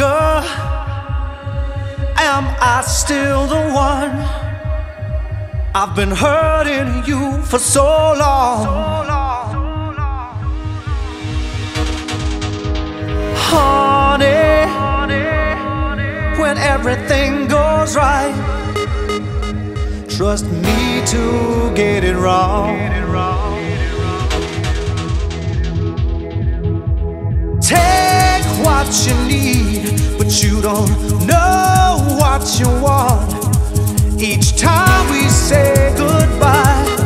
longer. Am I still the one? I've been hurting you for so long. Honey, when everything goes right, trust me to get it wrong. What you need, but you don't know what you want. Each time we say goodbye,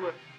To it.